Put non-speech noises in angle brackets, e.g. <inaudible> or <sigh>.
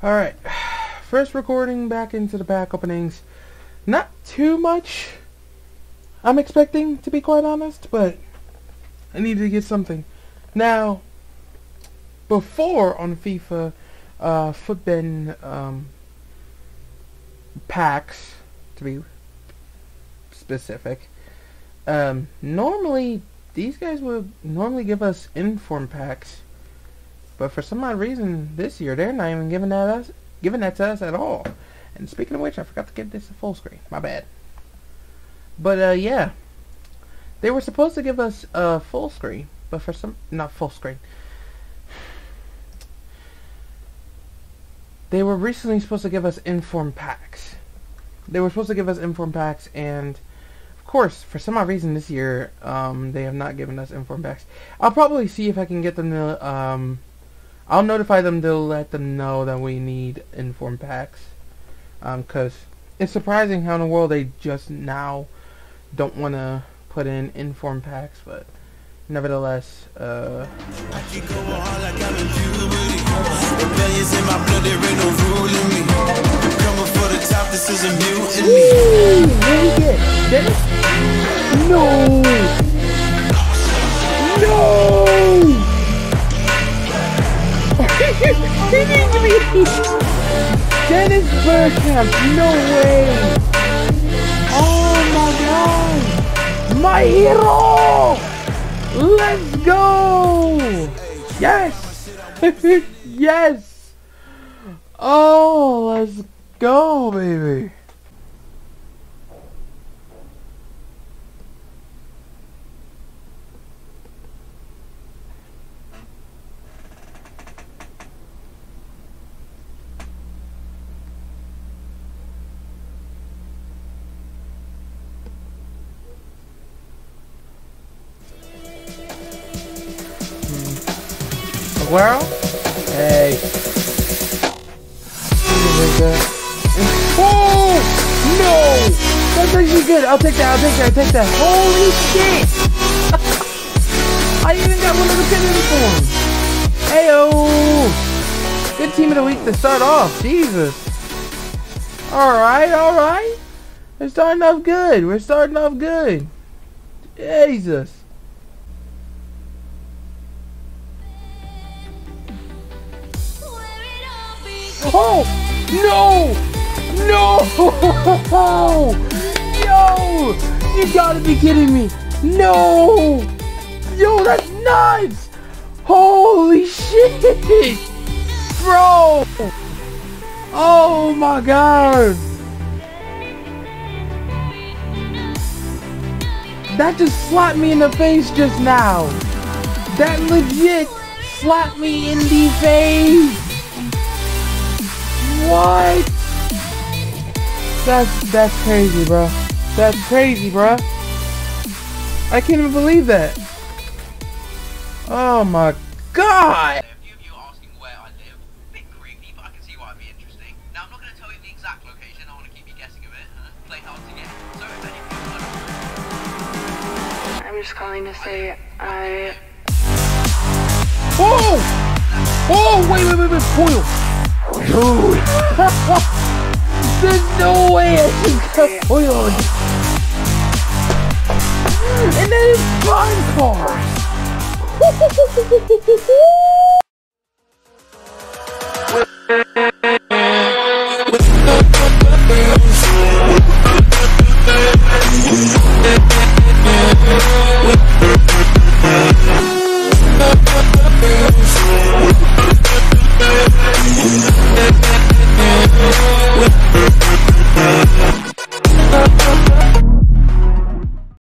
Alright, first recording back into the pack openings. Not too much I'm expecting, to be quite honest, but I need to get something. Now, before on FIFA, uh, um, packs, to be specific, um, normally these guys would normally give us inform packs but for some odd reason, this year they're not even giving that us giving that to us at all. And speaking of which, I forgot to get this a full screen. My bad. But uh, yeah, they were supposed to give us a full screen, but for some not full screen. They were recently supposed to give us inform packs. They were supposed to give us inform packs, and of course, for some odd reason this year, um, they have not given us inform packs. I'll probably see if I can get them to um, I'll notify them to let them know that we need inform packs. Um, it's surprising how in the world they just now don't want to put in inform packs, but nevertheless, uh... No! No! <laughs> Dennis Bergkamp, no way! Oh my god! My hero! Let's go! Yes! <laughs> yes! Oh, let's go, baby! Aguero? Hey. Oh! No! That's actually good. I'll take that. I'll take that. I'll take that. Holy shit! I even got one of the pin uniforms. Heyo! Good team of the week to start off. Jesus. Alright, alright. We're starting off good. We're starting off good. Jesus. Oh! No! No! <laughs> Yo! You gotta be kidding me! No! Yo, that's nuts! Holy shit! <laughs> Bro! Oh my god! That just slapped me in the face just now! That legit slapped me in the face! What? That's that's crazy, bro. That's crazy, bro. I can't even believe that. Oh my god. I'm just calling to say I. Oh! Oh! Wait, wait, wait, wait! Foil! Dude! There's no way I can get foiled! And then it's fun cars! <laughs>